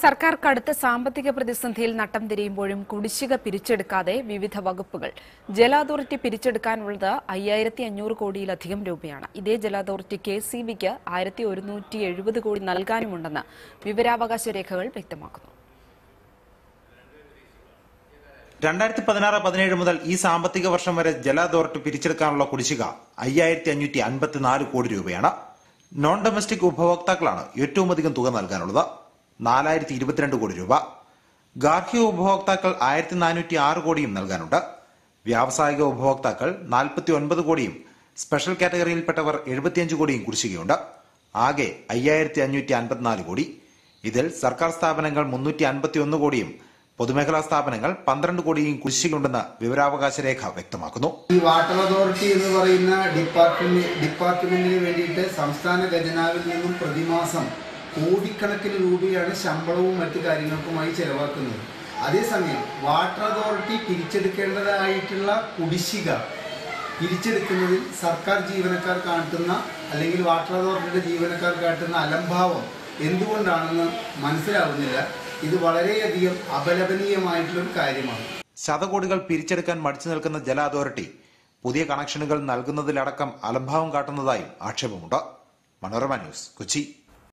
സർക്കാർ കടുത്ത സാമ്പത്തിക പ്രതിസന്ധിയിൽ നട്ടം തിരിയുമ്പോഴും കുടിശ്ശിക പിരിച്ചെടുക്കാതെ വിവിധ വകുപ്പുകൾ. ജല അതോറിറ്റി പിരിച്ചെടുക്കാനുള്ളത് അയ്യായിരത്തി അഞ്ഞൂറ് കോടിയിലധികം രൂപയാണ്. ഇതേ ജല അതോറിറ്റി കെ സി ബിക്ക് ആയിരത്തി ഒരുന്നൂറ്റി എഴുപത് കോടി നൽകാനുമുണ്ടെന്ന് വിവരാവകാശ രേഖകൾ വ്യക്തമാക്കുന്നു. രണ്ടായിരത്തി പതിനാറ് പതിനേഴ് മുതൽ ഈ സാമ്പത്തിക വർഷം വരെ ജല അതോറിറ്റി പിരിച്ചെടുക്കാനുള്ള കുടിശ്ശിക അയ്യായിരത്തി അഞ്ഞൂറ്റി അൻപത്തിനാല് കോടി രൂപയാണ്. നോൺ ഡൊമസ്റ്റിക് ഉപഭോക്താക്കളാണ് ഏറ്റവും അധികം തുക നൽകാനുള്ളത്. നാലായിരത്തി ഇരുപത്തിരണ്ട് കോടി രൂപ. ഗാർഹിക ഉപഭോക്താക്കൾ ആയിരത്തി നാനൂറ്റി ആറ് കോടിയും നൽകാനുണ്ട്. വ്യാവസായിക ഉപഭോക്താക്കൾ നാൽപ്പത്തി ഒൻപത് കോടിയും. സ്പെഷ്യൽ കാറ്റഗറിയിൽപ്പെട്ടവർ എഴുപത്തിയഞ്ച് കോടിയും കുടിശ്ശികയുണ്ട്. ആകെ അയ്യായിരത്തി അഞ്ഞൂറ്റി അൻപത്തിനാല് കോടി. ഇതിൽ സർക്കാർ സ്ഥാപനങ്ങൾ മുന്നൂറ്റി അൻപത്തി ഒന്ന് കോടിയും. പൊതുമേഖലാ സ്ഥാപനങ്ങൾ പന്ത്രണ്ട് കോടിയും കുടിശ്ശികയുണ്ടെന്ന് വിവരാവകാശ രേഖ വ്യക്തമാക്കുന്നു. ഈ വാട്ടർ അതോറിറ്റി എന്ന് പറയുന്ന ഡിപ്പാർട്ട്മെന്റ് ഡിപ്പാർട്ട്മെന്റിന് വേണ്ടിയിട്ട് സംസ്ഥാന ഖജനാവിൽ നിന്നും പ്രതിമാസം കോടിക്കണക്കിന് രൂപയാണ് ശമ്പളവും മറ്റു കാര്യങ്ങൾക്കുമായി ചെലവാക്കുന്നത്. അതേസമയം വാട്ടർ അതോറിറ്റി പിരിച്ചെടുക്കേണ്ടതായിട്ടുള്ള കുടിശ്ശിക പിരിച്ചെടുക്കുന്നതിൽ സർക്കാർ ജീവനക്കാർ കാട്ടുന്ന അല്ലെങ്കിൽ വാട്ടർ അതോറിറ്റിയുടെ ജീവനക്കാർ കാട്ടുന്ന അലംഭാവം എന്തുകൊണ്ടാണെന്ന് മനസ്സിലാവുന്നില്ല. ഇത് വളരെയധികം അപലപനീയമായിട്ടുള്ളൊരു കാര്യമാണ്. ശതകോടികൾ പിരിച്ചെടുക്കാൻ മടിച്ചു നിൽക്കുന്ന ജല അതോറിറ്റി പുതിയ കണക്ഷനുകൾ നൽകുന്നതിലടക്കം അലംഭാവം കാട്ടുന്നതായും ആക്ഷേപമുണ്ട്. മനോരമ ന്യൂസ് കൊച്ചി.